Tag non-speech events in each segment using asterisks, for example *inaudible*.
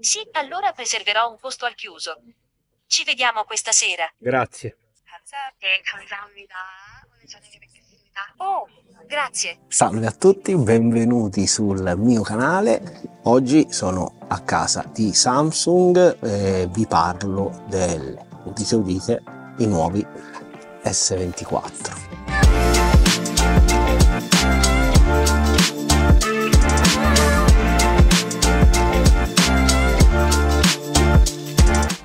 Sì, allora preserverò un posto al chiuso. Ci vediamo questa sera. Grazie. Oh, grazie. Salve a tutti, benvenuti sul mio canale. Oggi sono a casa di Samsung e vi parlo del, udite udite, i nuovi S24.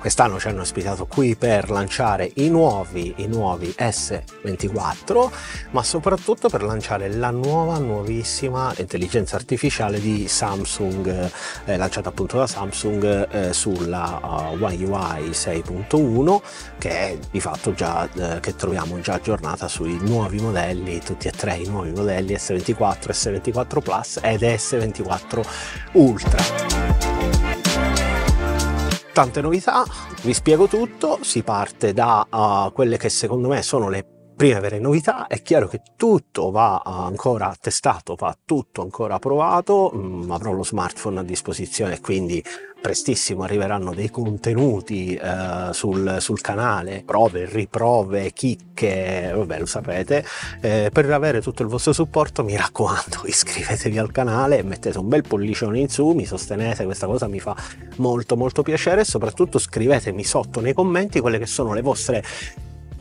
Quest'anno ci hanno ospitato qui per lanciare i nuovi, i nuovi S24, ma soprattutto per lanciare la nuova, nuovissima intelligenza artificiale di Samsung, eh, lanciata appunto da Samsung eh, sulla uh, One UI 6.1, che è di fatto già, eh, che troviamo già aggiornata sui nuovi modelli, tutti e tre i nuovi modelli S24, S24 Plus ed S24 Ultra tante novità, vi spiego tutto, si parte da uh, quelle che secondo me sono le prime vere novità, è chiaro che tutto va ancora testato, va tutto ancora provato, mm, avrò lo smartphone a disposizione quindi prestissimo arriveranno dei contenuti eh, sul, sul, canale, prove, riprove, chicche, vabbè lo sapete, eh, per avere tutto il vostro supporto mi raccomando *laughs* iscrivetevi al canale, mettete un bel pollicione in su, mi sostenete, questa cosa mi fa molto molto piacere e soprattutto scrivetemi sotto nei commenti quelle che sono le vostre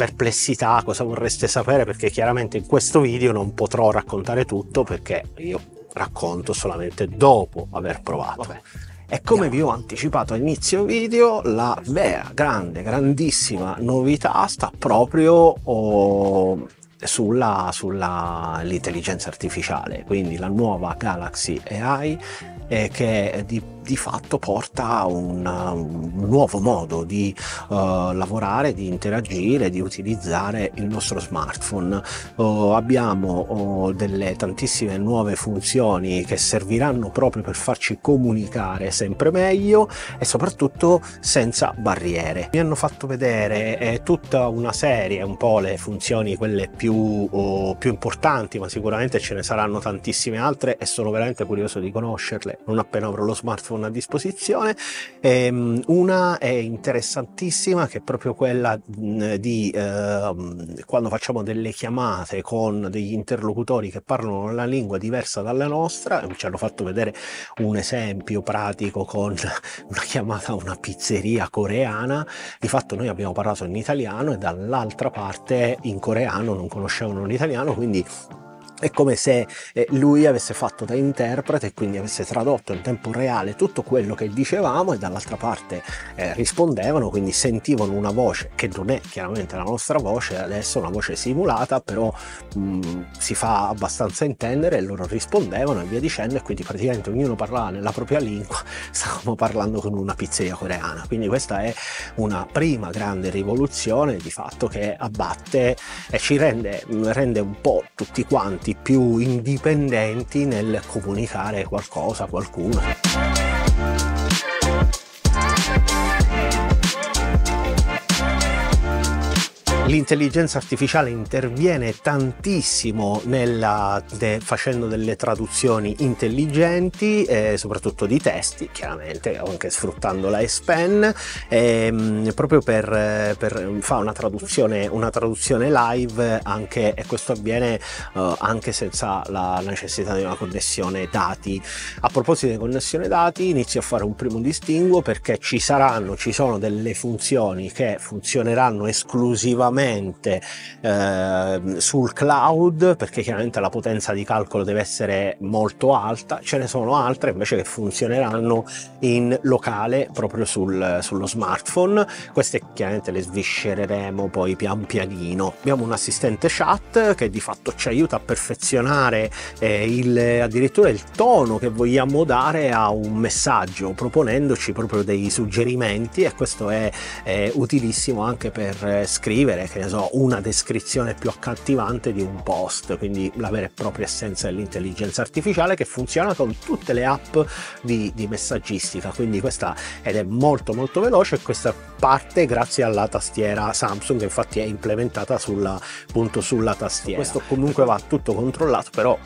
perplessità, cosa vorreste sapere, perché chiaramente in questo video non potrò raccontare tutto perché io racconto solamente dopo aver provato. Vabbè. E come vi ho anticipato all'inizio video, la vera, grande, grandissima novità sta proprio oh, sulla, sulla l'intelligenza artificiale, quindi la nuova Galaxy AI eh, che di di fatto porta a un, un nuovo modo di uh, lavorare, di interagire, di utilizzare il nostro smartphone. Uh, abbiamo uh, delle tantissime nuove funzioni che serviranno proprio per farci comunicare sempre meglio e soprattutto senza barriere. Mi hanno fatto vedere eh, tutta una serie, un po' le funzioni quelle più, più importanti, ma sicuramente ce ne saranno tantissime altre e sono veramente curioso di conoscerle non appena avrò lo smartphone smartphone a disposizione. Ehm, una è interessantissima che è proprio quella di eh, quando facciamo delle chiamate con degli interlocutori che parlano una lingua diversa dalla nostra, ci hanno fatto vedere un esempio pratico con *laughs* una chiamata a una pizzeria coreana, di fatto noi abbiamo parlato in italiano e dall'altra parte in coreano non conoscevano l'italiano, quindi è come se eh, lui avesse fatto da interprete e quindi avesse tradotto in tempo reale tutto quello che dicevamo e dall'altra parte eh, rispondevano, quindi sentivano una voce che non è chiaramente la nostra voce, adesso una voce simulata, però mh, si fa abbastanza intendere e loro rispondevano e via dicendo e quindi praticamente ognuno parlava nella propria lingua, *laughs* stavamo parlando con una pizzeria coreana, quindi questa è una prima grande rivoluzione di fatto che abbatte e ci rende, rende un po' tutti quanti più indipendenti nel comunicare qualcosa a qualcuno. L'intelligenza artificiale interviene tantissimo nella, de, facendo delle traduzioni intelligenti, eh, soprattutto di testi, chiaramente, anche sfruttando la S Pen, eh, proprio per, per fare una traduzione, una traduzione live, anche, e questo avviene eh, anche senza la necessità di una connessione dati. A proposito di connessione dati, inizio a fare un primo distinguo perché ci saranno, ci sono delle funzioni che funzioneranno esclusivamente direttamente eh, sul cloud perché chiaramente la potenza di calcolo deve essere molto alta, ce ne sono altre invece che funzioneranno in locale proprio sul, sullo smartphone, queste chiaramente le sviscereremo poi pian pianino. Abbiamo un assistente chat che di fatto ci aiuta a perfezionare eh, il, addirittura il tono che vogliamo dare a un messaggio proponendoci proprio dei suggerimenti e questo è, è utilissimo anche per eh, scrivere che ne so, una descrizione più accattivante di un post, quindi la vera e propria essenza dell'intelligenza artificiale che funziona con tutte le app di, di messaggistica, quindi questa ed è molto molto veloce e questa parte grazie alla tastiera Samsung, infatti è implementata sulla, appunto sulla tastiera. Questo comunque va tutto controllato, però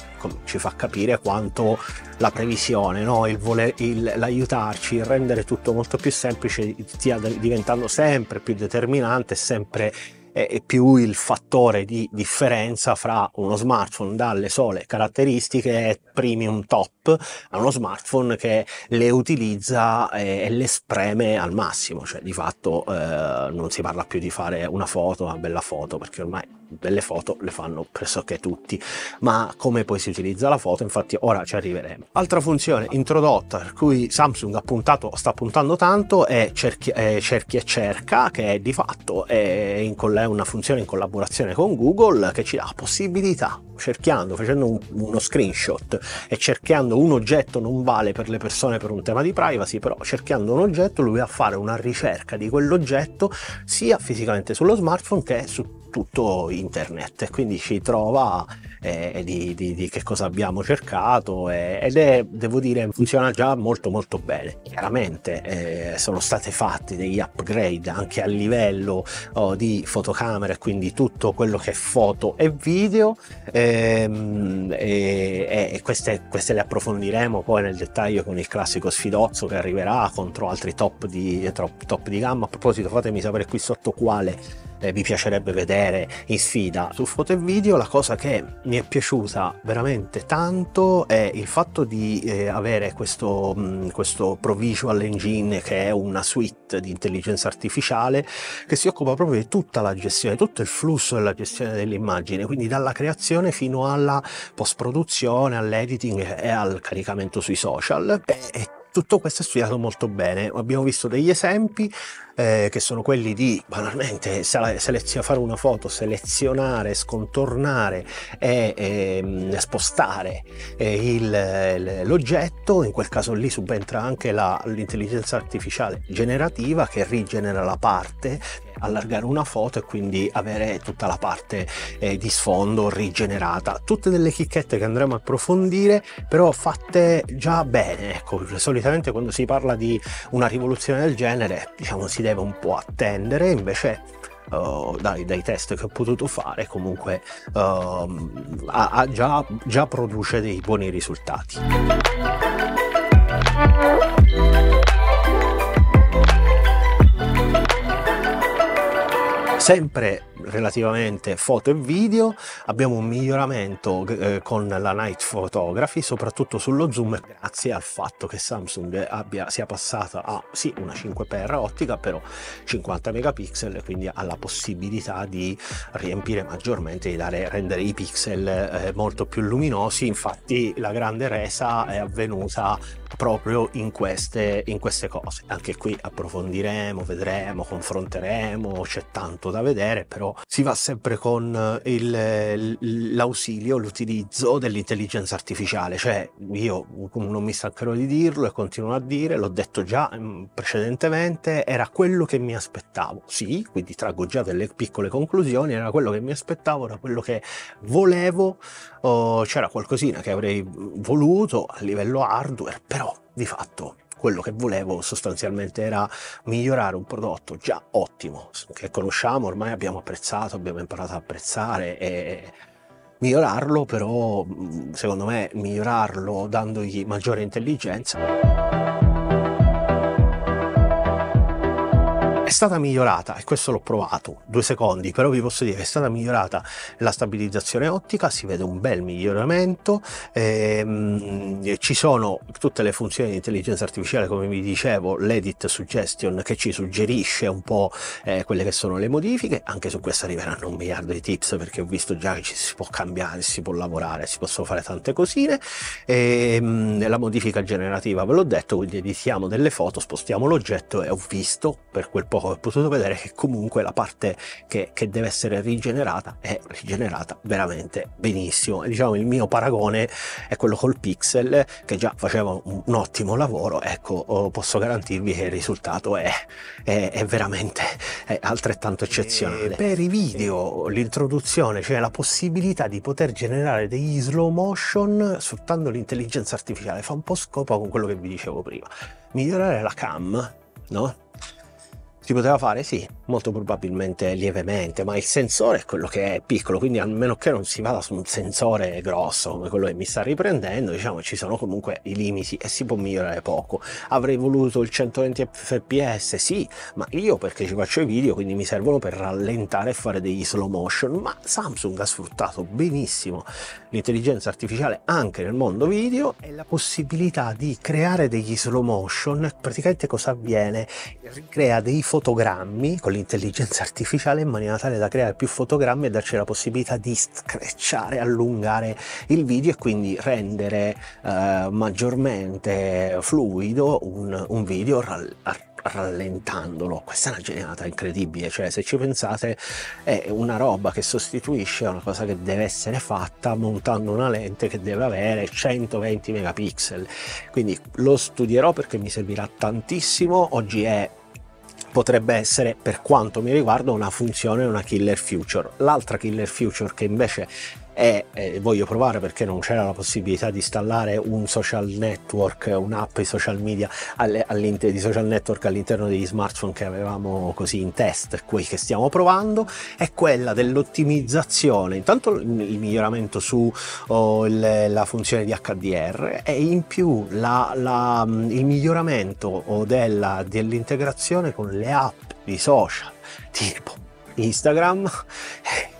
ci fa capire quanto la previsione, no? il voler, il, l'aiutarci, il rendere tutto molto più semplice stia diventando sempre più determinante, sempre è più il fattore di differenza fra uno smartphone dalle sole caratteristiche premium top a uno smartphone che le utilizza e le spreme al massimo, cioè di fatto eh, non si parla più di fare una foto, una bella foto, perché ormai belle foto le fanno pressoché tutti, ma come poi si utilizza la foto, infatti ora ci arriveremo. Altra funzione introdotta per cui Samsung ha puntato, sta puntando tanto è cerchi, è e cerca, che di fatto è, in, è una funzione in collaborazione con Google che ci dà possibilità cerchiando, facendo un, uno screenshot e cercando un oggetto non vale per le persone per un tema di privacy, però cercando un oggetto lui va a fare una ricerca di quell'oggetto sia fisicamente sullo smartphone che su tutto internet quindi ci trova eh, di, di, di, che cosa abbiamo cercato eh, ed è, devo dire, funziona già molto molto bene. Chiaramente eh, sono state fatte degli upgrade anche a livello oh, di fotocamere, quindi tutto quello che è foto e video ehm, e, e queste, queste, le approfondiremo poi nel dettaglio con il classico sfidozzo che arriverà contro altri top di, top, top di gamma. A proposito fatemi sapere qui sotto quale eh, vi piacerebbe vedere in sfida. Su foto e video la cosa che mi è piaciuta veramente tanto è il fatto di eh, avere questo, mh, questo Pro Visual Engine che è una suite di intelligenza artificiale che si occupa proprio di tutta la gestione tutto il flusso della gestione dell'immagine. Quindi dalla creazione fino alla post produzione all'editing e al caricamento sui social. E, e tutto questo è studiato molto bene. Abbiamo visto degli esempi eh, che sono quelli di banalmente fare una foto, selezionare, scontornare e eh, spostare eh, il, l'oggetto, in quel caso lì subentra anche l'intelligenza artificiale generativa che rigenera la parte, allargare una foto e quindi avere tutta la parte eh, di sfondo rigenerata. Tutte delle chicchette che andremo a approfondire, però fatte già bene. Ecco, solitamente quando si parla di una rivoluzione del genere, diciamo si deve un po' attendere, invece uh, dai, dai, test che ho potuto fare comunque uh, ha, ha già, già produce dei buoni risultati. Sempre relativamente foto e video, abbiamo un miglioramento eh, con la night photography, soprattutto sullo zoom, grazie al fatto che Samsung abbia, sia passata a sì una 5x ottica, però 50 megapixel, quindi ha la possibilità di riempire maggiormente, di dare, rendere i pixel eh, molto più luminosi. Infatti, la grande resa è avvenuta proprio in queste, in queste cose. Anche qui approfondiremo, vedremo, confronteremo, c'è tanto da vedere, però si va sempre con il, l'ausilio, l'utilizzo dell'intelligenza artificiale, cioè io non mi stancherò di dirlo e continuo a dire, l'ho detto già mm, precedentemente, era quello che mi aspettavo, sì, quindi traggo già delle piccole conclusioni, era quello che mi aspettavo, era quello che volevo, oh, c'era qualcosina che avrei voluto a livello hardware, però di fatto quello che volevo sostanzialmente era migliorare un prodotto già ottimo, che conosciamo, ormai abbiamo apprezzato, abbiamo imparato ad apprezzare e migliorarlo, però secondo me migliorarlo dandogli maggiore intelligenza È stata migliorata, e questo l'ho provato, due secondi, però vi posso dire che è stata migliorata la stabilizzazione ottica, si vede un bel miglioramento, ehm, ci sono tutte le funzioni di intelligenza artificiale, come vi dicevo, l'edit suggestion che ci suggerisce un po' eh, quelle che sono le modifiche, anche su questo arriveranno un miliardo di tips perché ho visto già che ci si può cambiare, si può lavorare, si possono fare tante cosine, ehm, la modifica generativa ve l'ho detto, quindi editiamo delle foto, spostiamo l'oggetto e ho visto per quel po' poco ho potuto vedere che comunque la parte che, che deve essere rigenerata è rigenerata veramente benissimo. E diciamo il mio paragone è quello col pixel che già faceva un, un ottimo lavoro, ecco oh, posso garantirvi che il risultato è, è, è veramente è altrettanto eccezionale. E per i video l'introduzione, cioè la possibilità di poter generare degli slow motion sfruttando l'intelligenza artificiale fa un po' scopo con quello che vi dicevo prima. Migliorare la cam, no? Si poteva fare? Sì, molto probabilmente lievemente, ma il sensore è quello che è piccolo, quindi a meno che non si vada su un sensore grosso come quello che mi sta riprendendo, diciamo ci sono comunque i limiti e si può migliorare poco. Avrei voluto il 120 fps, sì, ma io perché ci faccio i video, quindi mi servono per rallentare e fare degli slow motion, ma Samsung ha sfruttato benissimo l'intelligenza artificiale anche nel mondo video e la possibilità di creare degli slow motion, praticamente cosa avviene? Crea dei fotogrammi con l'intelligenza artificiale in maniera tale da creare più fotogrammi e darci la possibilità di screcciare, allungare il video e quindi rendere eh, maggiormente fluido un, un video rallentandolo. Questa è una genialata incredibile, cioè se ci pensate è una roba che sostituisce una cosa che deve essere fatta montando una lente che deve avere 120 megapixel. Quindi lo studierò perché mi servirà tantissimo. Oggi è potrebbe essere per quanto mi riguarda una funzione una killer feature l'altra killer feature che invece e eh, voglio provare perché non c'era la possibilità di installare un social network, un'app di social media di social network all'interno degli smartphone che avevamo così in test, quelli che stiamo provando, è quella dell'ottimizzazione, intanto il miglioramento su oh, funzione di HDR e in più la, la, il miglioramento oh, della, dell'integrazione con le app di social tipo Instagram, *laughs*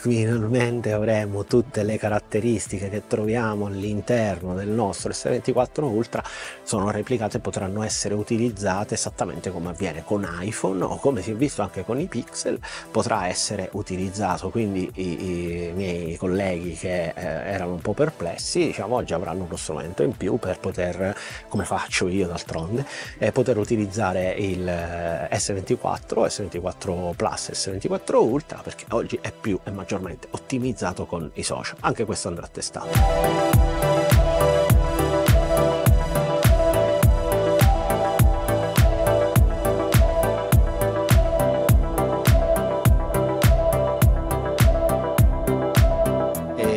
finalmente avremo tutte le caratteristiche che troviamo all'interno del nostro S24 Ultra sono replicate e potranno essere utilizzate esattamente come avviene con iPhone o come si è visto anche con i Pixel potrà essere utilizzato. Quindi i, i miei colleghi che eh, erano un po' perplessi diciamo oggi avranno uno strumento in più per poter come faccio io d'altronde eh, poter utilizzare il eh, S24 S24 Plus S24 Ultra perché oggi è più è maggiormente maggiormente ottimizzato con i social. Anche questo andrà testato.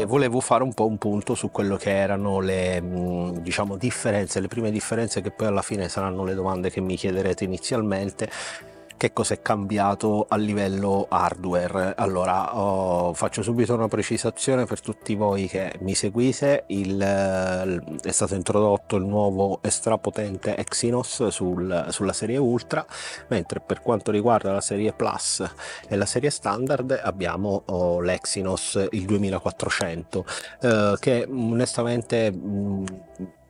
volevo fare un po' un punto su quello che erano le diciamo differenze, le prime differenze che poi alla fine saranno le domande che mi chiederete inizialmente che cosa è cambiato a livello hardware. Allora, oh, faccio subito una precisazione per tutti voi che mi seguite, il, è stato introdotto il nuovo strapotente Exynos sul, sulla serie Ultra, mentre per quanto riguarda la serie Plus e la serie Standard abbiamo oh, l'Exynos il 2400, eh, che onestamente... Mh,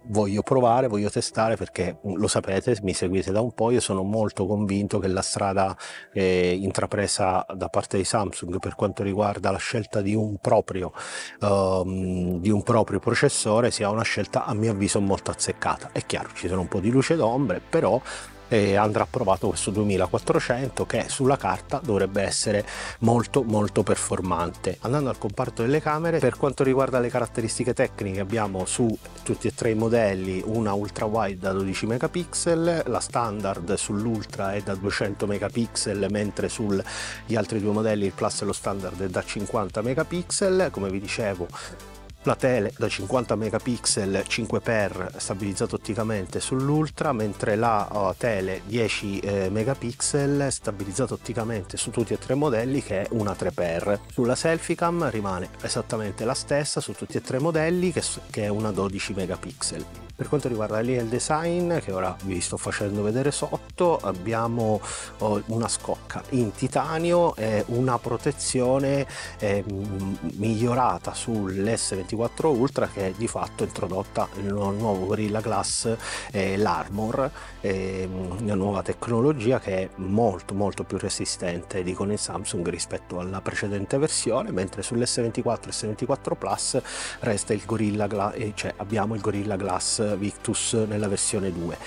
voglio provare, voglio testare perché mm, lo sapete, mi seguite da un po', io sono molto convinto che la strada eh, intrapresa da parte di Samsung per quanto riguarda la scelta di un proprio, um, di un proprio processore sia una scelta a mio avviso molto azzeccata. È chiaro, ci sono un po' di luce d'ombre, però e andrà approvato questo 2400 che sulla carta dovrebbe essere molto molto performante. Andando al comparto delle camere per quanto riguarda le caratteristiche tecniche abbiamo su tutti e tre i modelli una ultra wide da 12 megapixel la standard sull'ultra è da 200 megapixel mentre sugli altri due modelli il plus e lo standard è da 50 megapixel. Come vi dicevo la tele da 50 megapixel 5x stabilizzato otticamente sull'ultra mentre la uh, tele 10 eh, megapixel stabilizzato otticamente su tutti e tre i modelli che è una 3x sulla selfie cam rimane esattamente la stessa su tutti e tre i modelli che è una 12 megapixel per quanto riguarda lì il design, che ora vi sto facendo vedere sotto, abbiamo oh, una scocca in titanio e una protezione eh, migliorata sull'S24 Ultra che è di fatto introdotta il nuovo Gorilla Glass eh, l'Armor, eh, una nuova tecnologia che è molto molto più resistente dicono in Samsung rispetto alla precedente versione, mentre sull'S24 e S24 Plus resta il Gorilla Glass, eh, cioè abbiamo il Gorilla Glass Victus nella versione 2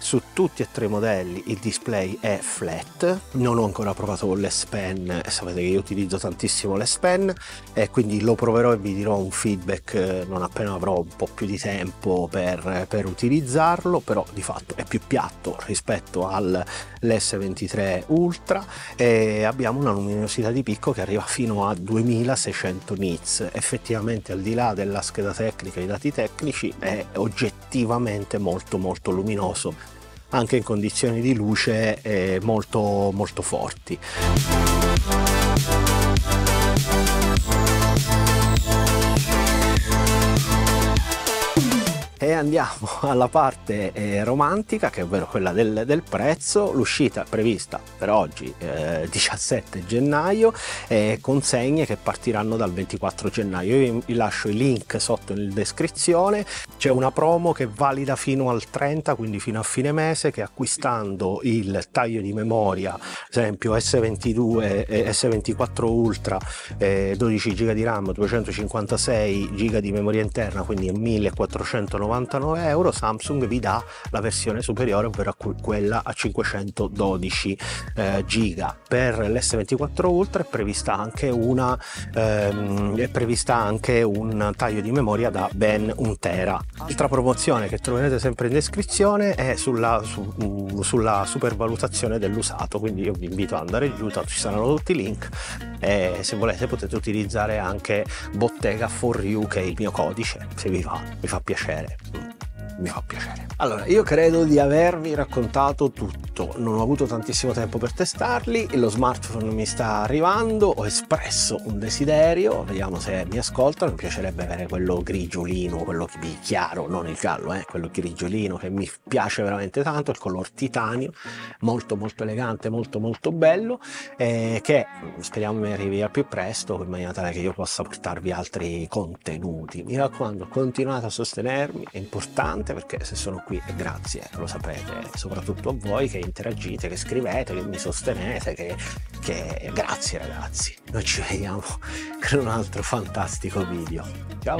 su tutti e tre i modelli. Il display è flat. Non ho ancora provato con l'S Pen sapete che io utilizzo tantissimo l'S Pen e quindi lo proverò e vi dirò un feedback eh, non appena avrò un po' più di tempo per, per utilizzarlo però di fatto è più piatto rispetto all'S23 Ultra e abbiamo una luminosità di picco che arriva fino a 2600 nits. Effettivamente al di là della scheda tecnica e i dati tecnici è oggettivamente molto molto luminoso anche in condizioni di luce eh, molto molto forti. Andiamo *laughs* alla parte eh, romantica, che è ovvero quella del, del prezzo. L'uscita prevista per oggi, eh, *laughs* 17 gennaio, e consegne che partiranno dal 24 gennaio. Io vi lascio i link sotto in descrizione. C'è una promo che è valida fino al 30, quindi fino a fine mese, che acquistando il taglio di memoria, esempio S22 e S24 Ultra, eh, 12 GB di RAM, 256 GB di memoria interna, quindi 1490 99 euro Samsung vi dà la versione superiore ovvero quella a 512 eh, giga. Per l'S24 Ultra è prevista anche una ehm, è prevista anche un taglio di memoria da ben un tera. Altra promozione che troverete sempre in descrizione è sulla, su, mm, sulla supervalutazione dell'usato quindi io vi invito ad andare giù ci saranno tutti i link e se volete potete utilizzare anche bottega for you che è il mio codice se vi fa, vi fa piacere mi fa piacere. Allora, io credo di avervi raccontato tutto. Non ho avuto tantissimo tempo per testarli, lo smartphone mi sta arrivando, ho espresso un desiderio, vediamo se mi ascoltano. Mi piacerebbe avere quello grigiolino, quello chiaro, non il giallo, eh, quello grigiolino che mi piace veramente tanto, il color titanio, molto molto elegante, molto molto bello, eh, che speriamo mi arrivi al più presto in maniera tale che io possa portarvi altri contenuti. Mi raccomando, continuate a sostenermi, è importante importante perché se sono qui è grazie, lo saprete, soprattutto a voi che interagite, che scrivete, che mi sostenete, che, che... grazie ragazzi. Noi ci vediamo *laughs* con un altro fantastico video. Ciao!